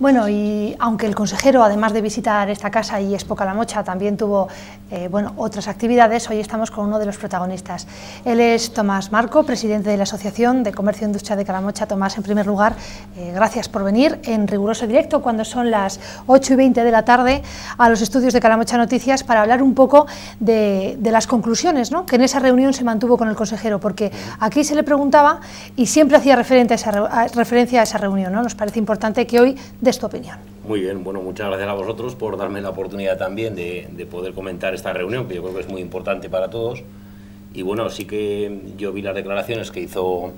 Bueno, y aunque el consejero, además de visitar esta casa y Expo Calamocha, también tuvo eh, bueno, otras actividades, hoy estamos con uno de los protagonistas. Él es Tomás Marco, presidente de la Asociación de Comercio e Industria de Calamocha. Tomás, en primer lugar, eh, gracias por venir en riguroso directo cuando son las 8 y 20 de la tarde a los estudios de Calamocha Noticias para hablar un poco de, las conclusiones ¿no? que en esa reunión se mantuvo con el consejero, porque aquí se le preguntaba y siempre hacía referencia a esa, referencia a esa reunión. ¿no? Nos parece importante que hoy tu opinión. Muy bien, bueno, muchas gracias a vosotros por darme la oportunidad también de, poder comentar esta reunión, que yo creo que es muy importante para todos. Y bueno, sí que yo vi las declaraciones que hizo,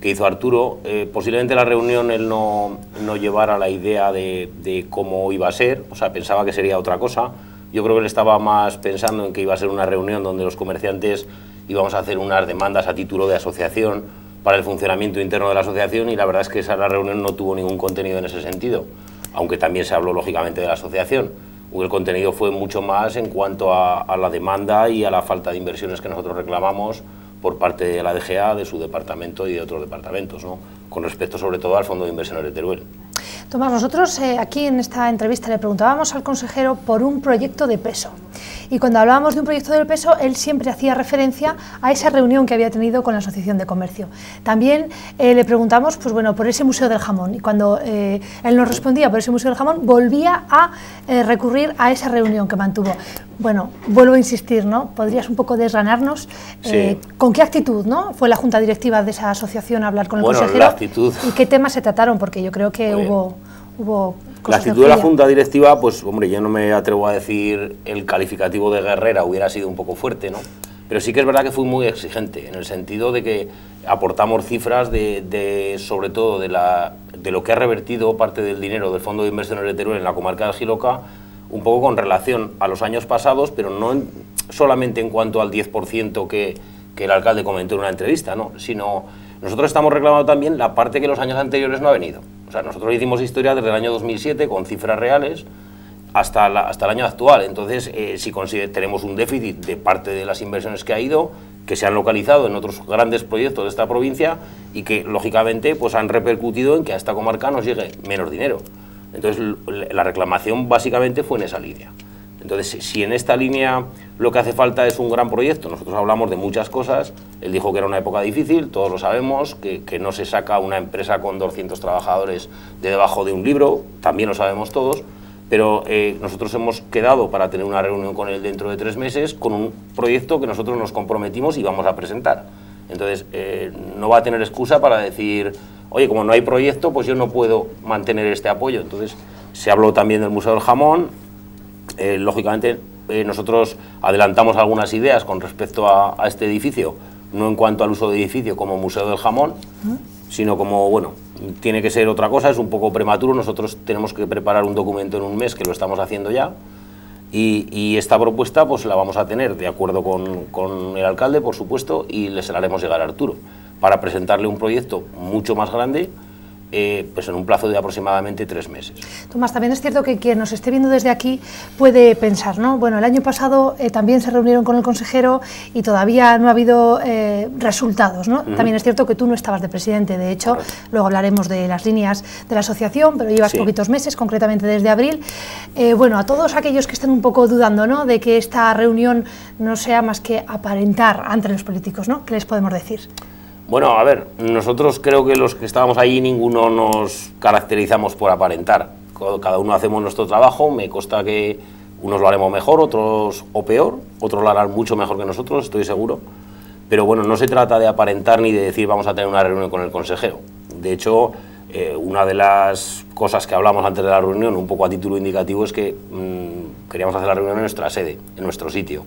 que hizo Arturo. Eh, posiblemente la reunión él no, no llevara la idea de, de, cómo iba a ser, o sea, pensaba que sería otra cosa. Yo creo que él estaba más pensando en que iba a ser una reunión donde los comerciantes íbamos a hacer unas demandas a título de asociación para el funcionamiento interno de la asociación y la verdad es que esa reunión no tuvo ningún contenido en ese sentido, aunque también se habló lógicamente de la asociación. El contenido fue mucho más en cuanto a, a la demanda y a la falta de inversiones que nosotros reclamamos por parte de la DGA, de su departamento y de otros departamentos, ¿no? con respecto sobre todo al Fondo de Inversiones de Teruel. Tomás, nosotros eh, aquí en esta entrevista le preguntábamos al consejero por un proyecto de peso. Y cuando hablábamos de un proyecto de peso, él siempre hacía referencia a esa reunión que había tenido con la Asociación de Comercio. También eh, le preguntamos pues, bueno, por ese Museo del Jamón. Y cuando eh, él nos respondía por ese Museo del Jamón, volvía a recurrir a esa reunión que mantuvo. Bueno, vuelvo a insistir, ¿no? ¿Podrías un poco desgranarnos con qué actitud ¿no? fue la Junta Directiva de esa asociación a hablar con el consejero? actitud... ¿Y qué temas se trataron? Porque yo creo que hubo la actitud de la Junta Directiva, pues hombre, yo no me atrevo a decir el calificativo de guerrera hubiera sido un poco fuerte, ¿no? Pero sí que es verdad que fue muy exigente, en el sentido de que aportamos cifras de, sobre todo de, la, de lo que ha revertido parte del dinero del Fondo de Inversiones de Teruel en la comarca de Giloca, un poco con relación a los años pasados, pero no solamente en cuanto al 10% que, que el alcalde comentó en una entrevista, ¿no? sino nosotros estamos reclamando también la parte que los años anteriores no ha venido. O sea, nosotros hicimos historia desde el año 2007 con cifras reales hasta, hasta el año actual. Entonces, eh, si tenemos un déficit de parte de las inversiones que ha ido, que se han localizado en otros grandes proyectos de esta provincia y que, lógicamente, pues han repercutido en que a esta comarca nos llegue menos dinero. Entonces, la reclamación básicamente fue en esa línea. Entonces, si en esta línea lo que hace falta es un gran proyecto, nosotros hablamos de muchas cosas, él dijo que era una época difícil, todos lo sabemos, que, no se saca una empresa con 200 trabajadores de debajo de un libro, también lo sabemos todos, pero eh, nosotros hemos quedado para tener una reunión con él dentro de tres meses con un proyecto que nosotros nos comprometimos y vamos a presentar. Entonces, eh, no va a tener excusa para decir, oye, como no hay proyecto, pues yo no puedo mantener este apoyo. Entonces, se habló también del Museo del Jamón, eh, lógicamente, eh, nosotros adelantamos algunas ideas con respecto a, este edificio, no en cuanto al uso de edificio como Museo del Jamón, sino como, bueno, tiene que ser otra cosa, es un poco prematuro, nosotros tenemos que preparar un documento en un mes, que lo estamos haciendo ya, y, esta propuesta pues la vamos a tener de acuerdo con, el alcalde, por supuesto, y les haremos llegar a Arturo, para presentarle un proyecto mucho más grande, eh, pues en un plazo de aproximadamente tres meses. Tomás, también es cierto que quien nos esté viendo desde aquí puede pensar, ¿no? Bueno, el año pasado eh, también se reunieron con el consejero y todavía no ha habido eh, resultados, ¿no? También es cierto que tú no estabas de presidente, de hecho, luego hablaremos de las líneas de la asociación, pero llevas poquitos meses, concretamente desde abril. bueno, a todos aquellos que estén un poco dudando, ¿no? De que esta reunión no sea más que aparentar ante los políticos, ¿no? ¿Qué les podemos decir? Bueno, a ver, nosotros creo que los que estábamos ahí ninguno nos caracterizamos por aparentar. Cada uno hacemos nuestro trabajo, me consta que unos lo haremos mejor, otros o peor, otros lo harán mucho mejor que nosotros, estoy seguro. Pero bueno, no se trata de aparentar ni de decir vamos a tener una reunión con el consejero. De hecho, eh, una de las cosas que hablamos antes de la reunión, un poco a título indicativo, es que mm, queríamos hacer la reunión en nuestra sede, en nuestro sitio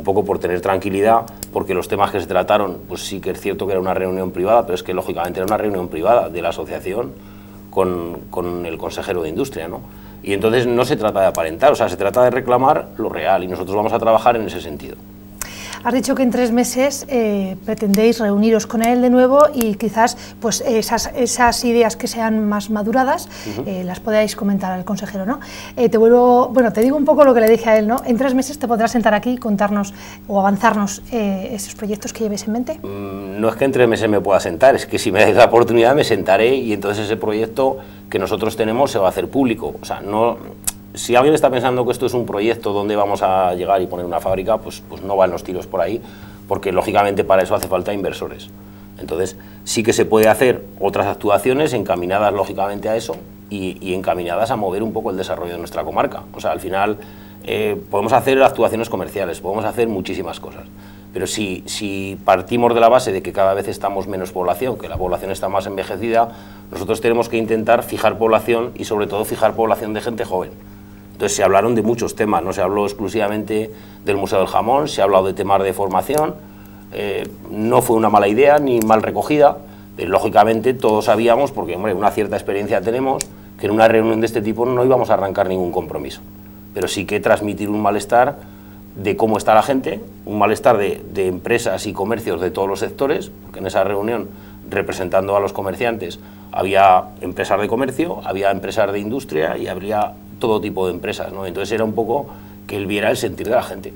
un poco por tener tranquilidad, porque los temas que se trataron, pues sí que es cierto que era una reunión privada, pero es que lógicamente era una reunión privada de la asociación con, con el consejero de Industria, ¿no? Y entonces no se trata de aparentar, o sea, se trata de reclamar lo real y nosotros vamos a trabajar en ese sentido. Has dicho que en tres meses eh, pretendéis reuniros con él de nuevo y quizás pues, esas, esas ideas que sean más maduradas eh, las podáis comentar al consejero. ¿no? Eh, te vuelvo, bueno, te digo un poco lo que le dije a él. ¿no? En tres meses te podrás sentar aquí y contarnos o avanzarnos esos proyectos que lleves en mente. Mm, no es que en tres meses me pueda sentar, es que si me dais la oportunidad me sentaré y entonces ese proyecto que nosotros tenemos se va a hacer público. O sea, no, si alguien está pensando que esto es un proyecto donde vamos a llegar y poner una fábrica, pues, pues no van los tiros por ahí, porque lógicamente para eso hace falta inversores. Entonces, sí que se puede hacer otras actuaciones encaminadas lógicamente a eso y, encaminadas a mover un poco el desarrollo de nuestra comarca. O sea, al final eh, podemos hacer actuaciones comerciales, podemos hacer muchísimas cosas. Pero si, si partimos de la base de que cada vez estamos menos población, que la población está más envejecida, nosotros tenemos que intentar fijar población y sobre todo fijar población de gente joven. Entonces se hablaron de muchos temas, no se habló exclusivamente del Museo del Jamón, se ha hablado de temas de formación, eh, no fue una mala idea ni mal recogida, eh, lógicamente todos sabíamos, porque una cierta experiencia tenemos, que en una reunión de este tipo no íbamos a arrancar ningún compromiso, pero sí que transmitir un malestar de cómo está la gente, un malestar de, de empresas y comercios de todos los sectores, porque en esa reunión, representando a los comerciantes, había empresas de comercio, había empresas de industria y habría todo tipo de empresas, ¿no? Entonces era un poco que él viera el sentir de la gente.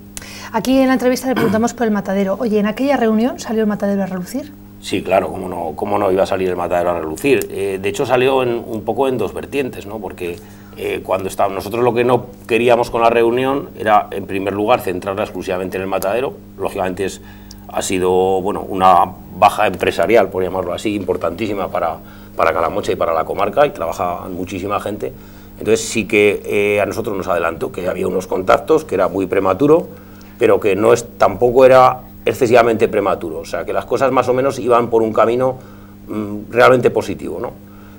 Aquí en la entrevista le preguntamos por el matadero. Oye, ¿en aquella reunión salió el matadero a relucir? Sí, claro, cómo no, cómo no iba a salir el matadero a relucir. Eh, de hecho salió en, un poco en dos vertientes, ¿no? Porque eh, cuando estábamos, nosotros lo que no queríamos con la reunión era, en primer lugar, centrarla exclusivamente en el matadero. Lógicamente es, ha sido bueno, una baja empresarial, por llamarlo así, importantísima para, para Calamocha y para la comarca, y trabaja muchísima gente. Entonces sí que eh, a nosotros nos adelantó que había unos contactos, que era muy prematuro, pero que no es, tampoco era excesivamente prematuro, o sea, que las cosas más o menos iban por un camino mm, realmente positivo, ¿no?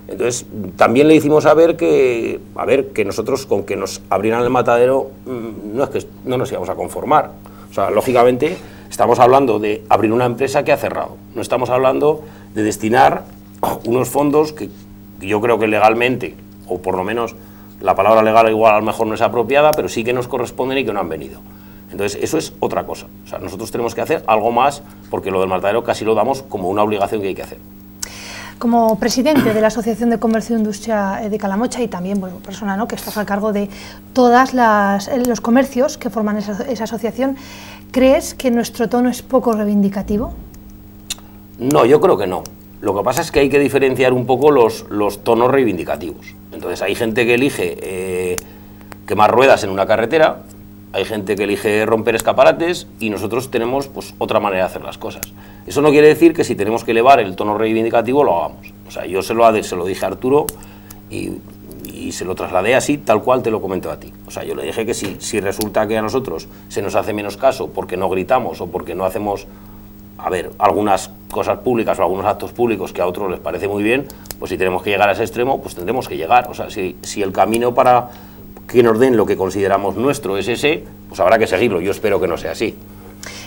Entonces, también le hicimos saber que, a ver, que nosotros con que nos abrieran el matadero mm, no es que no nos íbamos a conformar. O sea, lógicamente estamos hablando de abrir una empresa que ha cerrado. No estamos hablando de destinar unos fondos que yo creo que legalmente o por lo menos la palabra legal igual a lo mejor no es apropiada, pero sí que nos corresponden y que no han venido. Entonces, eso es otra cosa. O sea, nosotros tenemos que hacer algo más porque lo del matadero casi lo damos como una obligación que hay que hacer. Como presidente de la Asociación de Comercio e Industria de Calamocha y también bueno, persona ¿no? que estás al cargo de todos los comercios que forman esa, asociación, ¿crees que nuestro tono es poco reivindicativo? No, yo creo que no. Lo que pasa es que hay que diferenciar un poco los, los tonos reivindicativos. Entonces hay gente que elige eh, quemar ruedas en una carretera, hay gente que elige romper escaparates y nosotros tenemos pues, otra manera de hacer las cosas. Eso no quiere decir que si tenemos que elevar el tono reivindicativo lo hagamos. O sea, yo se lo, se lo dije a Arturo y, se lo trasladé así, tal cual te lo comento a ti. O sea, yo le dije que si, si resulta que a nosotros se nos hace menos caso porque no gritamos o porque no hacemos a ver, algunas cosas públicas o algunos actos públicos que a otros les parece muy bien, pues si tenemos que llegar a ese extremo, pues tendremos que llegar. O sea, si, si el camino para que nos den lo que consideramos nuestro es ese, pues habrá que seguirlo. Yo espero que no sea así.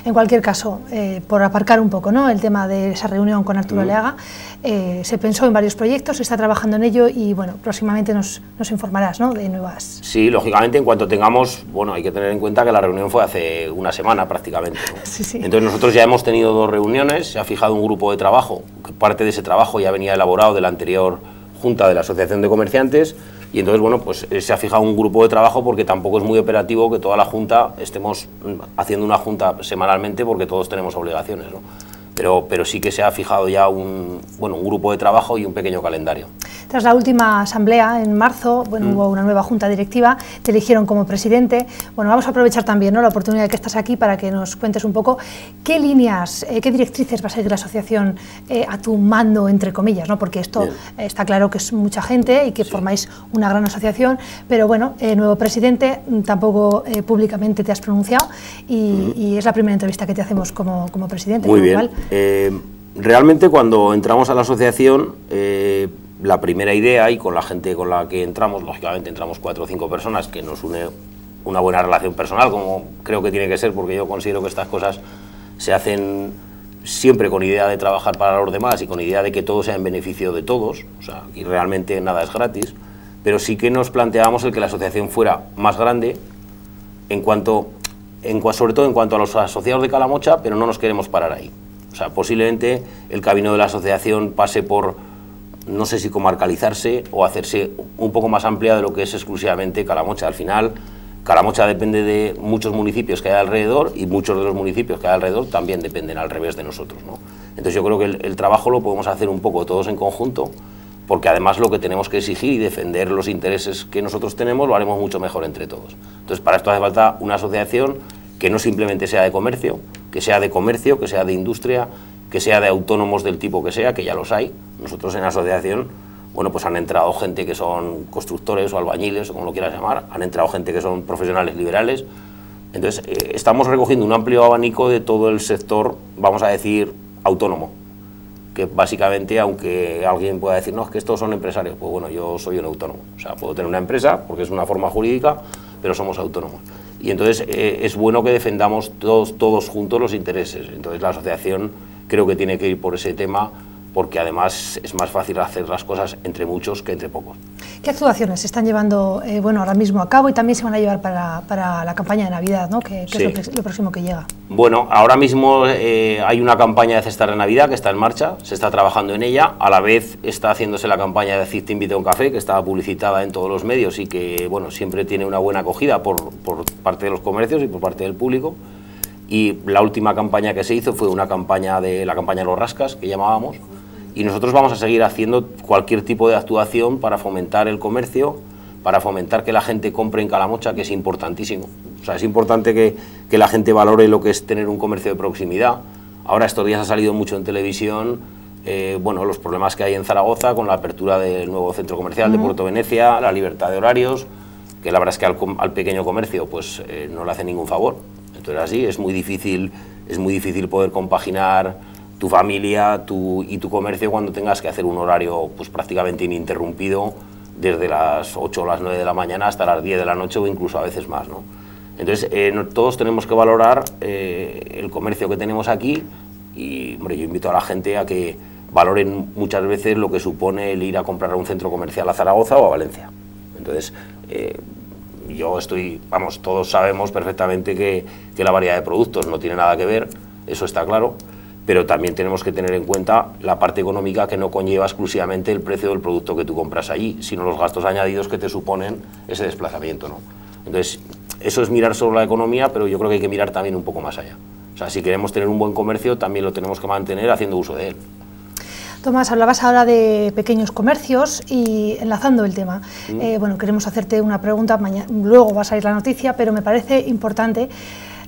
En cualquier caso, eh, por aparcar un poco ¿no? el tema de esa reunión con Arturo Leaga, eh, se pensó en varios proyectos, se está trabajando en ello y bueno, próximamente nos, nos, informarás ¿no? de nuevas. Sí, lógicamente en cuanto tengamos, bueno, hay que tener en cuenta que la reunión fue hace una semana prácticamente. Entonces nosotros ya hemos tenido dos reuniones, se ha fijado un grupo de trabajo, que parte de ese trabajo ya venía elaborado de la anterior junta de la Asociación de Comerciantes y entonces, bueno, pues eh, se ha fijado un grupo de trabajo porque tampoco es muy operativo que toda la Junta estemos haciendo una Junta semanalmente porque todos tenemos obligaciones, ¿no? Pero, pero sí que se ha fijado ya un, bueno, un grupo de trabajo y un pequeño calendario. Tras la última asamblea, en marzo, bueno, mm. hubo una nueva junta directiva, te eligieron como presidente. Bueno, vamos a aprovechar también ¿no? la oportunidad de que estás aquí para que nos cuentes un poco qué líneas, eh, qué directrices va a seguir la asociación eh, a tu mando, entre comillas, ¿no? porque esto está claro que es mucha gente y que formáis una gran asociación, pero bueno, eh, nuevo presidente, tampoco públicamente te has pronunciado y, y, es la primera entrevista que te hacemos como, como presidente. Muy bien. Eh, realmente cuando entramos a la asociación, eh, la primera idea, y con la gente con la que entramos, lógicamente entramos cuatro o cinco personas, que nos une una buena relación personal, como creo que tiene que ser, porque yo considero que estas cosas se hacen siempre con idea de trabajar para los demás y con idea de que todo sea en beneficio de todos, o sea, y realmente nada es gratis, pero sí que nos planteábamos el que la asociación fuera más grande en cuanto, en, sobre todo en cuanto a los asociados de Calamocha, pero no nos queremos parar ahí. O sea, posiblemente el camino de la asociación pase por, no sé si comarcalizarse o hacerse un poco más amplia de lo que es exclusivamente Calamocha. Al final, Calamocha depende de muchos municipios que hay alrededor y muchos de los municipios que hay alrededor también dependen al revés de nosotros. ¿no? Entonces yo creo que el, trabajo lo podemos hacer un poco todos en conjunto porque además lo que tenemos que exigir y defender los intereses que nosotros tenemos lo haremos mucho mejor entre todos. Entonces, para esto hace falta una asociación que no simplemente sea de comercio, que sea de comercio, que sea de industria, que sea de autónomos del tipo que sea, que ya los hay. Nosotros en la asociación, bueno, pues han entrado gente que son constructores o albañiles, o como lo quieras llamar, han entrado gente que son profesionales liberales. Entonces, eh, estamos recogiendo un amplio abanico de todo el sector, vamos a decir, autónomo que básicamente, aunque alguien pueda decir, no, es que estos son empresarios, pues bueno, yo soy un autónomo. O sea, puedo tener una empresa, porque es una forma jurídica, pero somos autónomos. Y entonces eh, es bueno que defendamos todos, todos juntos los intereses. Entonces la asociación creo que tiene que ir por ese tema porque además es más fácil hacer las cosas entre muchos que entre pocos. ¿Qué actuaciones se están llevando eh, bueno, ahora mismo a cabo y también se van a llevar para, para la campaña de Navidad, ¿no? que, es lo, próximo que llega? Bueno, ahora mismo eh, hay una campaña de cesta de Navidad que está en marcha, se está trabajando en ella, a la vez está haciéndose la campaña de Cid te invito a un café, que está publicitada en todos los medios y que bueno, siempre tiene una buena acogida por, por parte de los comercios y por parte del público. Y la última campaña que se hizo fue una campaña de la campaña de los rascas, que llamábamos, y nosotros vamos a seguir haciendo cualquier tipo de actuación para fomentar el comercio, para fomentar que la gente compre en Calamocha, que es importantísimo. O sea, es importante que, que, la gente valore lo que es tener un comercio de proximidad. Ahora estos días ha salido mucho en televisión, eh, bueno, los problemas que hay en Zaragoza con la apertura del nuevo centro comercial de Puerto Venecia, la libertad de horarios, que la verdad es que al, pequeño comercio pues eh, no le hace ningún favor. Entonces así es muy difícil, es muy difícil poder compaginar tu familia tu, y tu comercio cuando tengas que hacer un horario pues prácticamente ininterrumpido desde las 8 o las 9 de la mañana hasta las 10 de la noche o incluso a veces más. ¿no? Entonces, eh, todos tenemos que valorar eh, el comercio que tenemos aquí y hombre, yo invito a la gente a que valoren muchas veces lo que supone el ir a comprar a un centro comercial a Zaragoza o a Valencia. Entonces, eh, yo estoy, vamos, todos sabemos perfectamente que, que la variedad de productos no tiene nada que ver, eso está claro, pero también tenemos que tener en cuenta la parte económica que no conlleva exclusivamente el precio del producto que tú compras allí, sino los gastos añadidos que te suponen ese desplazamiento. ¿no? Entonces, eso es mirar solo la economía, pero yo creo que hay que mirar también un poco más allá. O sea, si queremos tener un buen comercio, también lo tenemos que mantener haciendo uso de él. Tomás, hablabas ahora de pequeños comercios y enlazando el tema, mm. eh, bueno, queremos hacerte una pregunta, mañana, luego va a salir la noticia, pero me parece importante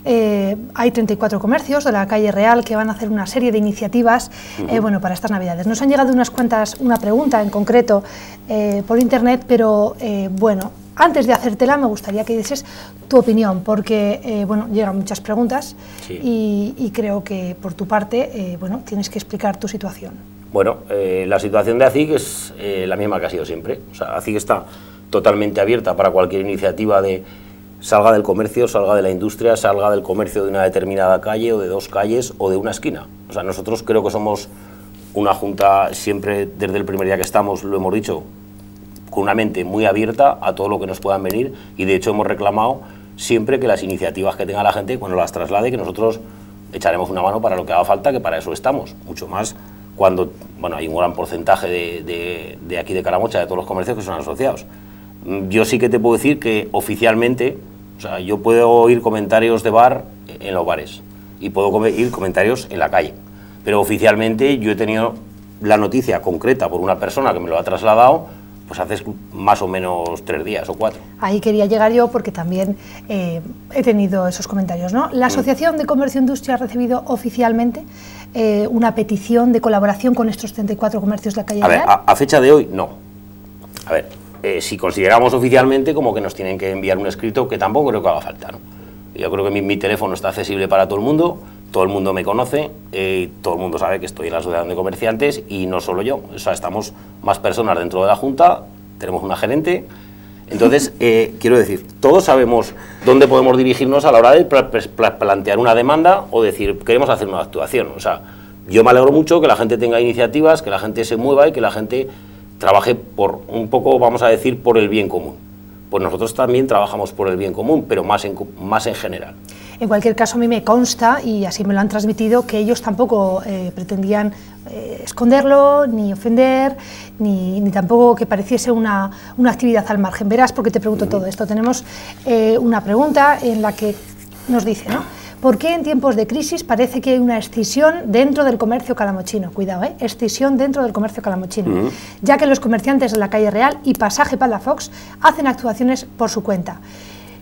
eh, hay 34 comercios de la calle Real que van a hacer una serie de iniciativas eh, bueno, para estas Navidades. Nos han llegado unas cuantas, una pregunta en concreto eh, por internet, pero bueno, antes de hacértela me gustaría que dices tu opinión, porque bueno, llegan muchas preguntas y, creo que por tu parte bueno, tienes que explicar tu situación. Bueno, la situación de ACIG es la misma que ha sido siempre. O sea, está totalmente abierta para cualquier iniciativa de salga del comercio, salga de la industria, salga del comercio de una determinada calle o de dos calles o de una esquina. O sea, nosotros creo que somos una junta, siempre desde el primer día que estamos, lo hemos dicho, con una mente muy abierta a todo lo que nos puedan venir y de hecho hemos reclamado siempre que las iniciativas que tenga la gente, cuando las traslade, que nosotros echaremos una mano para lo que haga falta, que para eso estamos, mucho más cuando bueno, hay un gran porcentaje de, de, de aquí de Caramocha, de todos los comercios que son asociados. Yo sí que te puedo decir que oficialmente o sea, yo puedo oír comentarios de bar en los bares y puedo oír comentarios en la calle. Pero oficialmente yo he tenido la noticia concreta por una persona que me lo ha trasladado pues hace más o menos tres días o cuatro. Ahí quería llegar yo porque también eh, he tenido esos comentarios. ¿no? La mm. Asociación de Comercio e Industria ha recibido oficialmente eh, una petición de colaboración con estos 34 comercios de la calle. A ver, a, fecha de hoy no. A ver, eh, si consideramos oficialmente como que nos tienen que enviar un escrito, que tampoco creo que haga falta. ¿no? Yo creo que mi, teléfono está accesible para todo el mundo, todo el mundo me conoce, eh, todo el mundo sabe que estoy en la asociación de comerciantes y no solo yo, o sea, estamos más personas dentro de la Junta, tenemos una gerente. Entonces, eh, quiero decir, todos sabemos dónde podemos dirigirnos a la hora de plantear una demanda o decir, queremos hacer una actuación. O sea, yo me alegro mucho que la gente tenga iniciativas, que la gente se mueva y que la gente trabaje por un poco, vamos a decir, por el bien común. Pues nosotros también trabajamos por el bien común, pero más en, más en general. En cualquier caso, a mí me consta, y así me lo han transmitido, que ellos tampoco eh, pretendían eh, esconderlo, ni ofender, ni, ni, tampoco que pareciese una, una, actividad al margen. Verás, porque te pregunto todo esto. Tenemos eh, una pregunta en la que nos dice, ¿no? ¿Por qué en tiempos de crisis parece que hay una escisión dentro del comercio calamochino? Cuidado, ¿eh? Escisión dentro del comercio calamochino, ya que los comerciantes de la calle Real y Pasaje Palafox hacen actuaciones por su cuenta.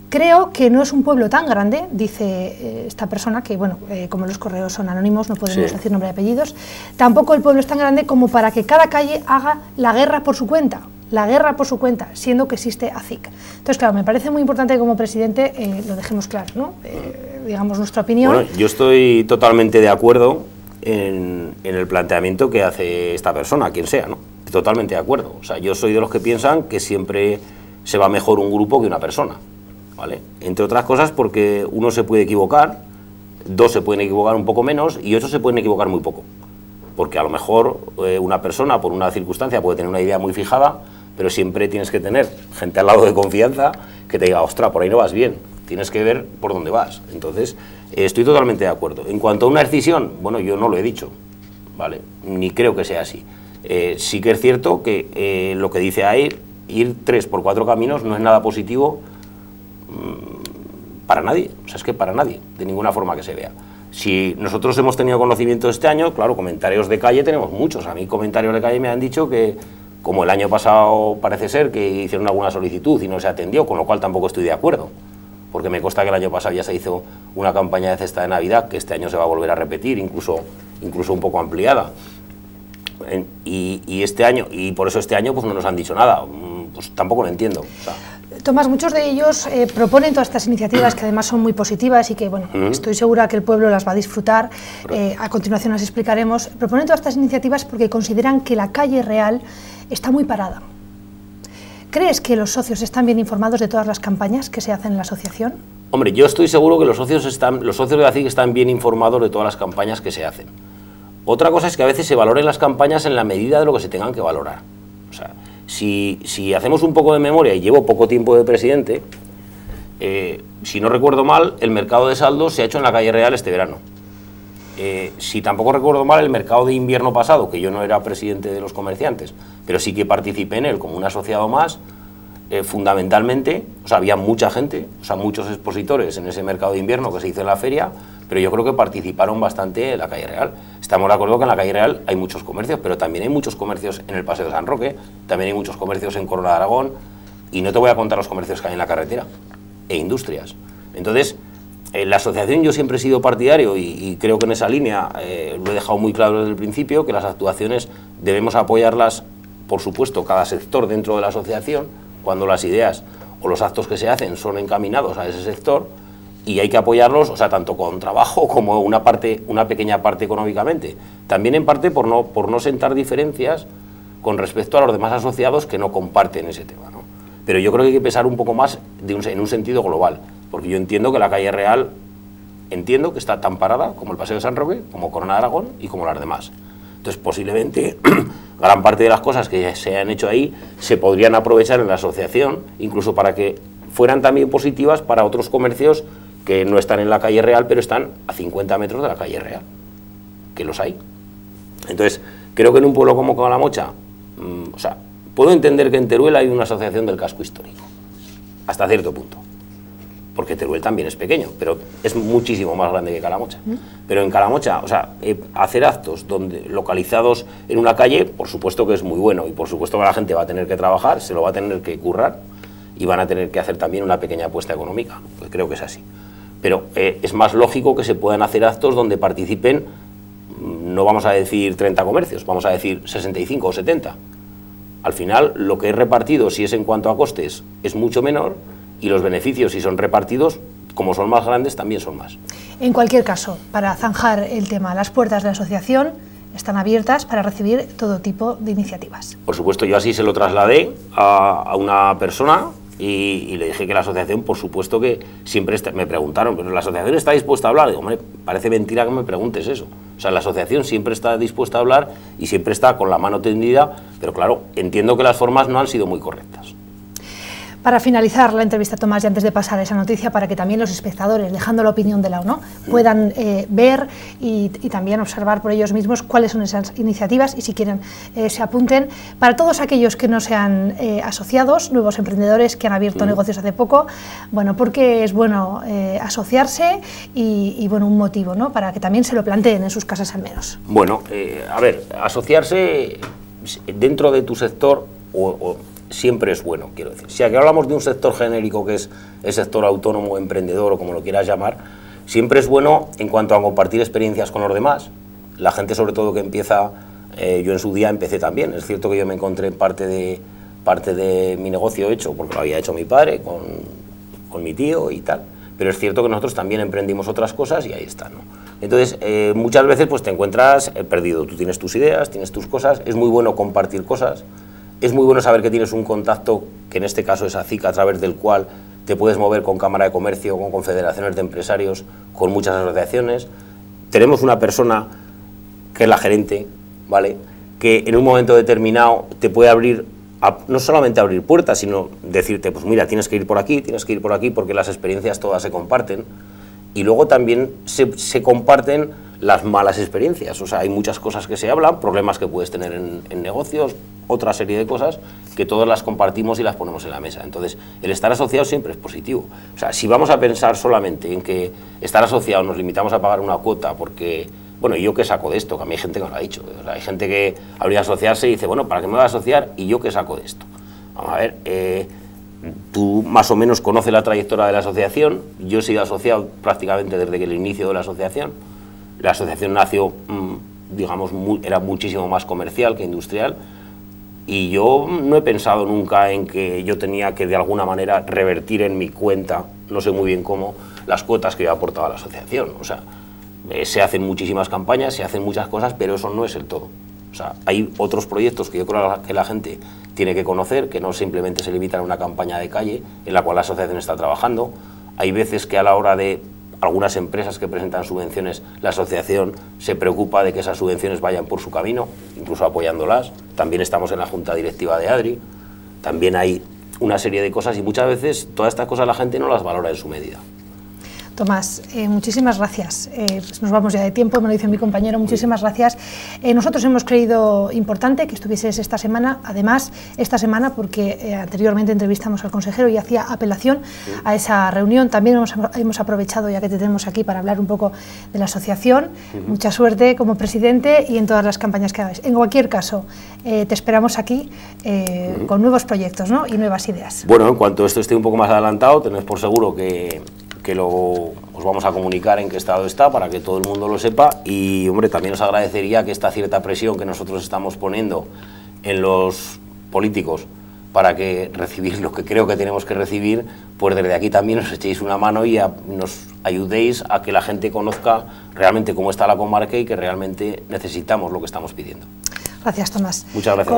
Creo que no es un pueblo tan grande, dice eh, esta persona, que bueno, eh, como los correos son anónimos, no podemos decir nombre y apellidos, tampoco el pueblo es tan grande como para que cada calle haga la guerra por su cuenta, la guerra por su cuenta, siendo que existe ACIC. Entonces, claro, me parece muy importante que como presidente eh, lo dejemos claro, ¿no? digamos nuestra opinión. Bueno, yo estoy totalmente de acuerdo en, el planteamiento que hace esta persona, quien sea, ¿no? Totalmente de acuerdo. O sea, yo soy de los que piensan que siempre se va mejor un grupo que una persona. Entre otras cosas porque uno se puede equivocar, dos se pueden equivocar un poco menos y ocho se pueden equivocar muy poco. Porque a lo mejor eh, una persona, por una circunstancia, puede tener una idea muy fijada, pero siempre tienes que tener gente al lado de confianza que te diga, ostra, por ahí no vas bien, tienes que ver por dónde vas. Entonces, eh, estoy totalmente de acuerdo. En cuanto a una decisión, bueno, yo no lo he dicho, ¿vale? Ni creo que sea así. Eh, sí que es cierto que lo que dice ahí, ir tres por cuatro caminos no es nada positivo para nadie, o sea, es que para nadie, de ninguna forma que se vea. Si nosotros hemos tenido conocimiento este año, claro, comentarios de calle tenemos muchos. A mí comentarios de calle me han dicho que, como el año pasado parece ser, que hicieron alguna solicitud y no se atendió, con lo cual tampoco estoy de acuerdo. Porque me consta que el año pasado ya se hizo una campaña de cesta de Navidad, que este año se va a volver a repetir, incluso, incluso un poco ampliada. Y, este año, y por eso este año pues no nos han dicho nada. Mm, pues tampoco lo entiendo. Tomás, muchos de ellos eh, proponen todas estas iniciativas que además son muy positivas y que, bueno, estoy segura que el pueblo las va a disfrutar. Eh, a continuación las explicaremos. Proponen todas estas iniciativas porque consideran que la calle real está muy parada. ¿Crees que los socios están bien informados de todas las campañas que se hacen en la asociación? Hombre, yo estoy seguro que los socios, están, los socios de la CIG están bien informados de todas las campañas que se hacen. Otra cosa es que a veces se valoren las campañas en la medida de lo que se tengan que valorar. O sea, si, hacemos un poco de memoria, y llevo poco tiempo de presidente, eh, si no recuerdo mal, el mercado de saldos se ha hecho en la calle Real este verano. Eh, si tampoco recuerdo mal, el mercado de invierno pasado, que yo no era presidente de los comerciantes, pero sí que participé en él como un asociado más, eh, fundamentalmente, había mucha gente, o muchos expositores en ese mercado de invierno que se hizo en la feria, pero yo creo que participaron bastante en la calle Real. Estamos de acuerdo que en la calle Real hay muchos comercios, pero también hay muchos comercios en el Paseo de San Roque, también hay muchos comercios en Corona de Aragón, y no te voy a contar los comercios que hay en la carretera, e industrias. Entonces, en la asociación yo siempre he sido partidario y, creo que en esa línea eh, lo he dejado muy claro desde el principio, que las actuaciones debemos apoyarlas, por supuesto, cada sector dentro de la asociación, cuando las ideas o los actos que se hacen son encaminados a ese sector y hay que apoyarlos, o sea, tanto con trabajo como una parte, una pequeña parte económicamente. También en parte por no, por no sentar diferencias con respecto a los demás asociados que no comparten ese tema. ¿no? Pero yo creo que hay que pensar un poco más de en un sentido global, porque yo entiendo que la calle Real, entiendo que está tan parada como el Paseo de San Roque, como Corona de Aragón y como las demás. Entonces, posiblemente, gran parte de las cosas que se han hecho ahí se podrían aprovechar en la asociación, incluso para que fueran también positivas para otros comercios que no están en la calle real, pero están a 50 metros de la calle real, que los hay. Entonces, creo que en un pueblo como Calamocha, mm, o sea, puedo entender que en Teruel hay una asociación del casco histórico, hasta cierto punto porque Teruel también es pequeño, pero es muchísimo más grande que Calamocha. Pero en Calamocha, o sea, eh, hacer actos donde, localizados en una calle, por supuesto que es muy bueno y por supuesto que la gente va a tener que trabajar, se lo va a tener que currar y van a tener que hacer también una pequeña apuesta económica, pues creo que es así. Pero eh, es más lógico que se puedan hacer actos donde participen, mm, no vamos a decir 30 comercios, vamos a decir 65 o 70. Al final, lo que es repartido, si es en cuanto a costes, es mucho menor y los beneficios, si son repartidos, como son más grandes, también son más. En cualquier caso, para zanjar el tema, las puertas de la asociación están abiertas para recibir todo tipo de iniciativas. Por supuesto, yo así se lo trasladé a, una persona y, le dije que la asociación, por supuesto que siempre me preguntaron, pero la asociación está dispuesta a hablar. Digo, hombre, parece mentira que me preguntes eso. O sea, la asociación siempre está dispuesta a hablar y siempre está con la mano tendida, pero claro, entiendo que las formas no han sido muy correctas. Para finalizar la entrevista, Tomás, y antes de pasar a esa noticia, para que también los espectadores, dejando la opinión de la ONU, puedan eh, ver y, también observar por ellos mismos cuáles son esas iniciativas y si quieren eh, se apunten. Para todos aquellos que no sean eh, asociados, nuevos emprendedores que han abierto negocios hace poco, bueno, porque es bueno asociarse y, bueno, un motivo, ¿no? Para que también se lo planteen en sus casas al menos. Bueno, a ver, asociarse dentro de tu sector o siempre es bueno, quiero decir. Si aquí hablamos de un sector genérico que es el sector autónomo, emprendedor o como lo quieras llamar, siempre es bueno en cuanto a compartir experiencias con los demás. La gente sobre todo que empieza, eh, yo en su día empecé también, es cierto que yo me encontré parte de, parte de mi negocio hecho, porque lo había hecho mi padre con, con mi tío y tal, pero es cierto que nosotros también emprendimos otras cosas y ahí está, ¿no? Entonces, eh, muchas veces pues te encuentras eh, perdido, tú tienes tus ideas, tienes tus cosas, es muy bueno compartir cosas, es muy bueno saber que tienes un contacto, que en este caso es ACIC, a través del cual te puedes mover con Cámara de Comercio, con confederaciones de empresarios, con muchas asociaciones. Tenemos una persona que es la gerente, ¿vale? Que en un momento determinado te puede abrir, no solamente abrir puertas, sino decirte, pues mira, tienes que ir por aquí, tienes que ir por aquí, porque las experiencias todas se comparten. Y luego también se, comparten las malas experiencias. O sea, hay muchas cosas que se hablan, problemas que puedes tener en, en negocios, otra serie de cosas que todas las compartimos y las ponemos en la mesa. Entonces, el estar asociado siempre es positivo. O sea, si vamos a pensar solamente en que estar asociado nos limitamos a pagar una cuota porque, bueno, ¿y yo qué saco de esto? Que a mí hay gente que me lo ha dicho. hay gente que habría asociarse y dice, bueno, ¿para qué me voy a asociar? ¿Y yo qué saco de esto? Vamos a ver, eh, tú más o menos conoces la trayectoria de la asociación. Yo he sido asociado prácticamente desde el inicio de la asociación. La asociación nació, mm, digamos, era muchísimo más comercial que industrial y yo no he pensado nunca en que yo tenía que de alguna manera revertir en mi cuenta, no sé muy bien cómo, las cuotas que yo he aportado a la asociación. O sea, eh, se hacen muchísimas campañas, se hacen muchas cosas, pero eso no es el todo. O sea, hay otros proyectos que yo creo que la gente tiene que conocer, que no simplemente se limitan a una campaña de calle en la cual la asociación está trabajando. Hay veces que a la hora de algunas empresas que presentan subvenciones, la asociación se preocupa de que esas subvenciones vayan por su camino, incluso apoyándolas. También estamos en la junta directiva de ADRI. También hay una serie de cosas y muchas veces todas estas cosas la gente no las valora en su medida. Tomás, eh, muchísimas gracias. Eh, pues nos vamos ya de tiempo, me lo dice mi compañero, muchísimas gracias. Eh, nosotros hemos creído importante que estuvieses esta semana, además esta semana porque anteriormente entrevistamos al consejero y hacía apelación a esa reunión. También hemos, aprovechado, ya que te tenemos aquí, para hablar un poco de la asociación. Mucha suerte como presidente y en todas las campañas que hagáis. En cualquier caso, te esperamos aquí con nuevos proyectos ¿no? y nuevas ideas. Bueno, en cuanto esto esté un poco más adelantado, tenés por seguro que que lo os vamos a comunicar en qué estado está para que todo el mundo lo sepa y hombre también os agradecería que esta cierta presión que nosotros estamos poniendo en los políticos para que recibir lo que creo que tenemos que recibir, pues desde aquí también os echéis una mano y nos ayudéis a que la gente conozca realmente cómo está la comarca y que realmente necesitamos lo que estamos pidiendo. Gracias, Tomás. Muchas gracias.